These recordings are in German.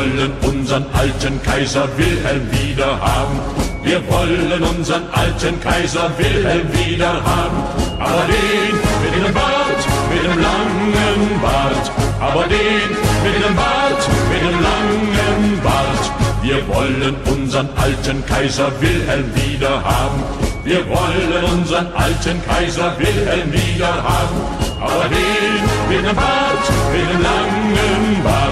wollen unseren alten Kaiser Wilhelm wieder haben. Wir wollen unseren alten Kaiser Wilhelm wieder haben. Aber den mit dem Bart, mit dem langen Bart. Aber den mit dem Bart, mit dem langen Bart. Wir wollen unseren alten Kaiser Wilhelm wieder haben. Wir wollen unseren alten Kaiser Wilhelm wieder haben. Aber den mit dem Bart, mit dem langen Bart.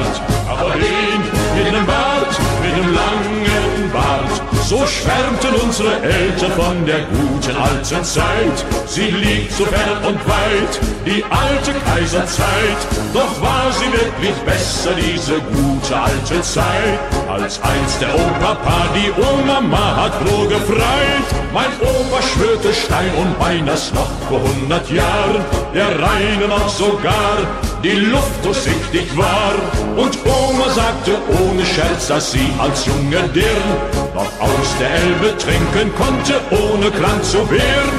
Schwärmten unsere Eltern von der guten alten Zeit. Sie liegt so fern und weit, die alte Kaiserzeit. Doch war sie wirklich besser, diese gute alte Zeit, als einst der Opa die Oma hat froh gefreit. Mein Opa schwörte Stein und Bein, das noch vor hundert Jahren der Reine noch sogar die Luft durchsichtig war. Und Oma sagte ohne Scherz, dass sie als junge Dirn noch aus der Elbe trinken konnte, ohne krank zu werden.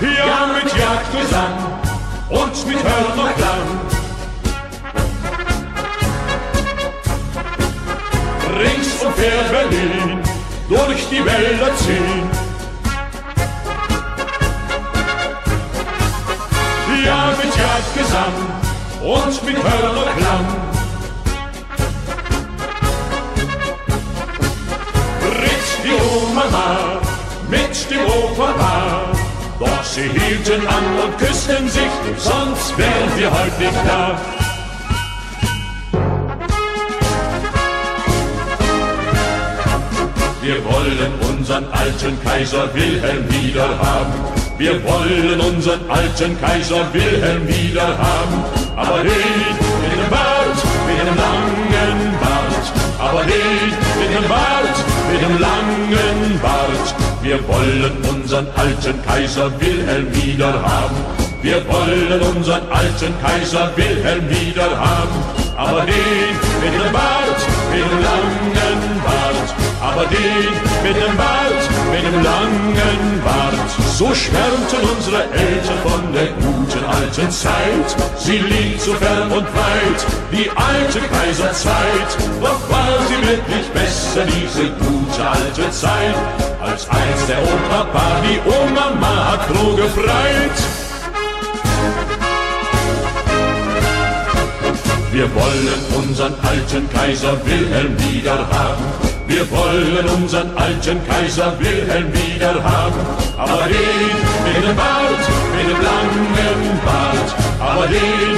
Ja, mit Jagdgesang und mit Hörnerklang. Rings um Fair Berlin durch die Wälder ziehen. Mit Jagdgesang und mit Hörnerklang. Ritt die Oma mit dem Opa Doch sie hielten an und küssten sich, sonst wären wir heute nicht da. Wir wollen unseren alten Kaiser Wilhelm wieder haben. Wir wollen unseren alten Kaiser Wilhelm wieder haben. Aber nicht mit dem Bart, mit dem langen Bart. Aber nicht mit dem Bart, mit dem langen Bart. Wir wollen unseren alten Kaiser Wilhelm wieder haben. Wir wollen unseren alten Kaiser Wilhelm wieder haben. Aber den mit dem Bart, mit dem langen Bart. Aber den mit dem Bart, mit dem langen Bart. So schwärmten unsere Eltern von der guten alten Zeit. Sie liegt so fern und weit, die alte Kaiserzeit. Doch war sie wirklich besser, diese gute alte Zeit, als einst der Opa die Oma hat gefreit. Wir wollen unseren alten Kaiser Wilhelm wieder haben. Wir wollen unseren alten Kaiser Wilhelm wieder haben. Aber den mit dem Bart, mit dem langen Bart. Aber den